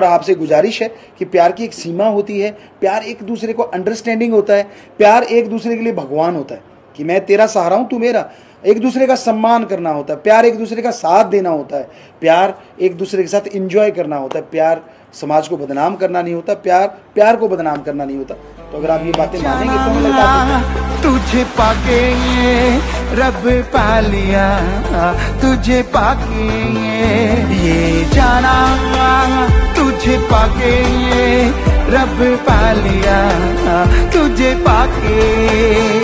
और आपसे गुजारिश है कि प्यार की एक सीमा होती है प्यार एक दूसरे को अंडरस्टैंडिंग होता है प्यार एक दूसरे के लिए भगवान होता है कि मैं तेरा सहारा हूँ तू मेरा। एक दूसरे का सम्मान करना होता है प्यार एक दूसरे का साथ देना होता है प्यार एक दूसरे के साथ इंजॉय करना होता है प्यार समाज को बदनाम करना नहीं होता प्यार प्यार को बदनाम करना नहीं होता। तो अगर आप ये बातें मानेंगे तो हमें लगता तुझे पाके ये रब पा लिया तुझे पाके ये पाके ये रब पालिया तुझे पाके।